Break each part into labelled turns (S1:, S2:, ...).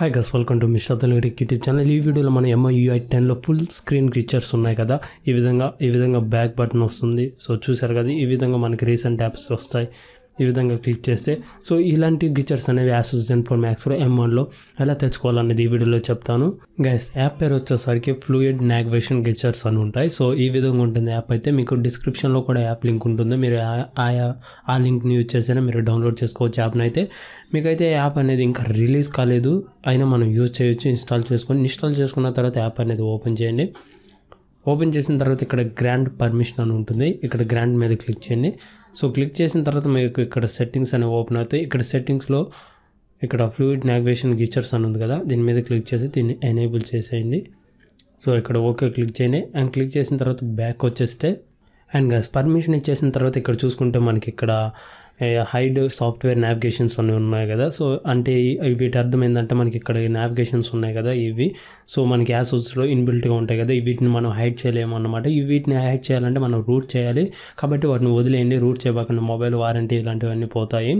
S1: Hi guys welcome to mister Telugu YouTube channel ఈ వీడియోలో మన ఎంఐ యూఐ టెన్లో ఫుల్ స్క్రీన్ ఫీచర్స్ ఉన్నాయి కదా. ఈ విధంగా ఈ విధంగా బ్యాక్ బటన్ వస్తుంది. సో చూసారు కదా ఈ విధంగా మనకి రీసెంట్ యాప్స్ వస్తాయి. ఈ విధంగా క్లిక్ చేస్తే సో ఇలాంటి గిచర్స్ అనేవి యాసూస్ జెన్ ఫోర్ మ్యాక్స్లో ఎం వన్లో ఎలా తెచ్చుకోవాలనేది ఈ వీడియోలో చెప్తాను. గైస్ యాప్ పేరు వచ్చేసరికి ఫ్లూయిడ్ నావిగేషన్ గిచర్స్ అని ఉంటాయి. సో ఈ విధంగా ఉంటుంది యాప్ అయితే మీకు డిస్క్రిప్షన్లో కూడా యాప్ లింక్ ఉంటుంది. మీరు ఆ- ఆ ఆ లింక్ని యూజ్ చేసినా మీరు డౌన్లోడ్ చేసుకోవచ్చు యాప్ని అయితే. మీకైతే యాప్ అనేది ఇంకా రిలీజ్ కాలేదు. అయినా మనం యూజ్ చేయొచ్చు ఇన్స్టాల్ చేసుకొని ఇన్స్టాల్ చేసుకున్న తర్వాత యాప్ అనేది ఓపెన్ చేయండి. ఓపెన్ చేసిన తర్వాత ఇక్కడ గ్రాండ్ పర్మిషన్ అని ఉంటుంది. ఇక్కడ గ్రాండ్ మీద క్లిక్ చేయండి. సో క్లిక్ చేసిన తర్వాత మీకు ఇక్కడ సెట్టింగ్స్ అనేవి ఓపెన్ అవుతాయి. ఇక్కడ సెట్టింగ్స్లో ఇక్కడ ఫ్లూయిడ్ నావిగేషన్ గీచర్స్ అని ఉంది కదా దీని మీద క్లిక్ చేసి దీన్ని ఎనేబుల్ చేసేయండి. సో ఇక్కడ ఓకే క్లిక్ చేయండి. అండ్ క్లిక్ చేసిన తర్వాత బ్యాక్ వచ్చేస్తే అండ్ గస్ పర్మిషన్ ఇచ్చేసిన తర్వాత ఇక్కడ చూసుకుంటే మనకి ఇక్కడ హైడ్ సాఫ్ట్వేర్ నావిగేషన్స్ అన్నీ ఉన్నాయి కదా. సో అంటే వీటి అర్థం ఏంటంటే మనకి ఇక్కడ నావిగేషన్స్ ఉన్నాయి కదా ఇవి. సో మనకి యాసోస్లో ఇన్బిల్ట్గా ఉంటాయి కదా. వీటిని మనం హైడ్ చేయలేము అన్నమాట. ఈ వీటిని హైడ్ చేయాలంటే మనం రూట్ చేయాలి. కాబట్టి వాటిని వదిలేయండి. రూట్ చేయబాకండి. మొబైల్ వారంటీ ఇలాంటివన్నీ పోతాయి.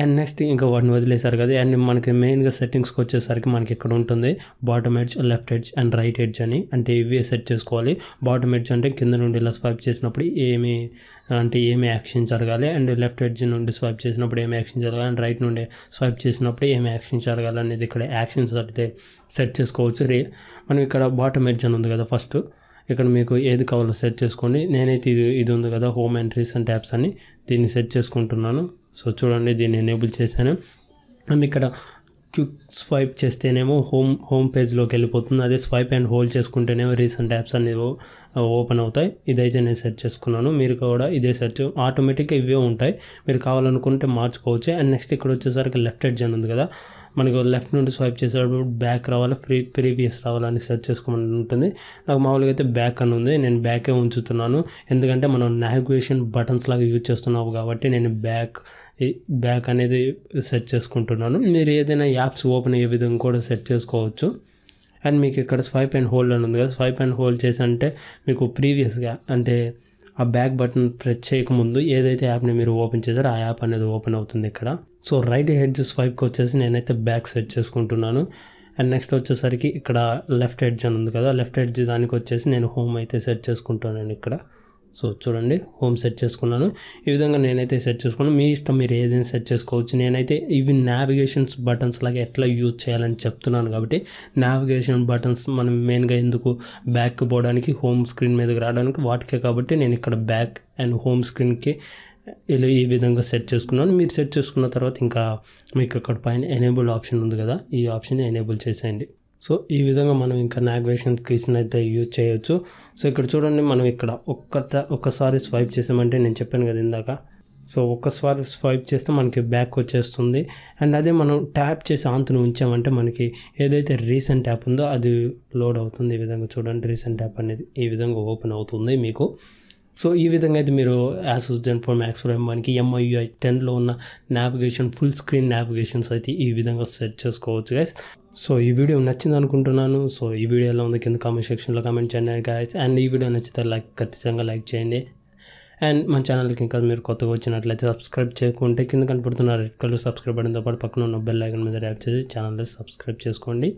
S1: అండ్ నెక్స్ట్ ఇంకా వాటిని వదిలేశారు కదా అండ్ మనకి మెయిన్గా సెట్టింగ్స్కి వచ్చేసరికి మనకి ఇక్కడ ఉంటుంది bottom edge left edge and right edge అని. అంటే ఇవే సెట్ చేసుకోవాలి. బాటమ్ ఎడ్జ్ అంటే కింద నుండి ఇలా స్వైప్ చేసినప్పుడు ఏమి అంటే ఏమి యాక్షన్ జరగాలి. అండ్ లెఫ్ట్ ఎడ్జ్ నుండి స్వైప్ చేసినప్పుడు ఏమి యాక్షన్ జరగాలి. అండ్ రైట్ నుండి స్వైప్ చేసినప్పుడు ఏమి యాక్షన్ జరగాలి అనేది ఇక్కడ యాక్షన్స్ అయితే సెట్ చేసుకోవచ్చు. రే మనం ఇక్కడ బాటమ్ ఎడ్జ్ అని ఉంది కదా ఫస్ట్ ఇక్కడ మీకు ఏది కావాలో సెట్ చేసుకోండి. నేనైతే ఇది ఇది ఉంది కదా హోమ్ అండ్ రీసెంట్ యాప్స్ అని దీన్ని సెట్ చేసుకుంటున్నాను. సో చూడండి దీన్ని ఎనేబుల్ చేశాను. అండ్ ఇక్కడ క్విక్ స్వైప్ చేస్తేనేమో హోమ్ హోమ్ పేజ్లోకి వెళ్ళిపోతుంది. అదే స్వైప్ అండ్ హోల్డ్ చేసుకుంటేనేమో రీసెంట్ యాప్స్ అనేవి ఓపెన్ అవుతాయి. ఇదైతే నేను సెర్చ్ చేసుకున్నాను. మీరు కూడా ఇదే సెర్చ్ ఆటోమేటిక్గా ఇవే ఉంటాయి. మీరు కావాలనుకుంటే మార్చుకోవచ్చు. అండ్ నెక్స్ట్ ఇక్కడ వచ్చేసరికి లెఫ్ట్ ఎడ్జ్ ఉంది కదా. మనకు లెఫ్ట్ నుండి స్వైప్ చేసేటప్పుడు బ్యాక్ రావాలి ప్రీ ప్రీవియస్ రావాలని సెర్చ్ చేసుకోమని ఉంటుంది. నాకు మామూలుగా అయితే బ్యాక్ అని ఉంది. నేను బ్యాకే ఉంచుతున్నాను. ఎందుకంటే మనం నావిగేషన్ బటన్స్ లాగా యూజ్ చేస్తున్నాము కాబట్టి నేను బ్యాక్ బ్యాక్ అనేది సెర్చ్ చేసుకుంటున్నాను. మీరు ఏదైనా యాప్ యాప్స్ ఓపెన్ అయ్యే విధంగా కూడా సెట్ చేసుకోవచ్చు. అండ్ మీకు ఇక్కడ స్వైప్ అండ్ హోల్డ్ అని ఉంది కదా. స్వైప్ అండ్ హోల్డ్ చేసి అంటే మీకు ప్రీవియస్గా అంటే ఆ బ్యాక్ బటన్ ప్రెస్ చేయకముందు ఏదైతే యాప్ని మీరు ఓపెన్ చేశారో ఆ యాప్ అనేది ఓపెన్ అవుతుంది ఇక్కడ. సో రైట్ హెడ్జ్ స్వైప్కి వచ్చేసి నేనైతే బ్యాక్ సెట్ చేసుకుంటున్నాను. అండ్ నెక్స్ట్ వచ్చేసరికి ఇక్కడ లెఫ్ట్ హెడ్జ్ అని ఉంది కదా. లెఫ్ట్ హెడ్జ్ దానికి వచ్చేసి నేను హోమ్ అయితే సెట్ చేసుకుంటున్నాను ఇక్కడ. సో చూడండి హోమ్ సెట్ చేసుకున్నాను. ఈ విధంగా నేనైతే సెట్ చేసుకున్నాను. మీ ఇష్టం మీరు ఏదైనా సెట్ చేసుకోవచ్చు. నేనైతే ఇవి నావిగేషన్స్ బటన్స్ లాగా ఎట్లా యూజ్ చేయాలని చెప్తున్నాను కాబట్టి నావిగేషన్ బటన్స్ మనం మెయిన్గా ఎందుకు బ్యాక్ పోవడానికి హోమ్ స్క్రీన్ మీదకి రావడానికి వాటికే కాబట్టి నేను ఇక్కడ బ్యాక్ అండ్ హోమ్ స్క్రీన్కి ఇలా ఈ విధంగా సెట్ చేసుకున్నాను. మీరు సెట్ చేసుకున్న తర్వాత ఇంకా మీకు అక్కడ పైన ఎనేబుల్ ఆప్షన్ ఉంది కదా ఈ ఆప్షన్ ఎనేబుల్ చేసేయండి. సో ఈ విధంగా మనం ఇంకా నావిగేషన్ కీస్ని అయితే యూజ్ చేయొచ్చు. సో ఇక్కడ చూడండి మనం ఇక్కడ ఒక్క ఒక్కసారి స్వైప్ చేసామంటే నేను చెప్పాను కదా ఇందాక. సో ఒక్కసారి స్వైప్ చేస్తే మనకి బ్యాక్ వచ్చేస్తుంది. అండ్ అదే మనం ట్యాప్ చేసి ఆంతుని ఉంచామంటే మనకి ఏదైతే రీసెంట్ యాప్ ఉందో అది లోడ్ అవుతుంది. ఈ విధంగా చూడండి రీసెంట్ ట్యాప్ అనేది ఈ విధంగా ఓపెన్ అవుతుంది మీకు. సో ఈ విధంగా అయితే మీరు యాసోస్ జెన్ ఫోర్ మ్యాక్స్ మనకి ఎంఐయుఐ టెన్లో ఉన్న నావిగేషన్ ఫుల్ స్క్రీన్ నావిగేషన్స్ అయితే ఈ విధంగా సెట్ చేసుకోవచ్చు గైస్ సో ఈ వీడియో నచ్చింది అనుకుంటున్నాను. సో ఈ వీడియో ఎలా ఉంది కింద కామెంట్ సెక్షన్లో కామెంట్ చేయండి గైస్ అండ్ ఈ వీడియో నచ్చితే లైక్ ఖచ్చితంగా లైక్ చేయండి. అండ్ మన ఛానల్కి ఇంకా మీరు కొత్తగా వచ్చినట్లయితే సబ్స్క్రైబ్ చేయకుంటే కింద కనపడుతున్న రెడ్ కలర్ సబ్స్క్రైబ్ అయ్యడంతో పాటు పక్కన ఉన్న బెల్ ఐకన్ మీద ట్యాప్ చేసి ఛానల్ని సబ్స్క్రైబ్ చేసుకోండి.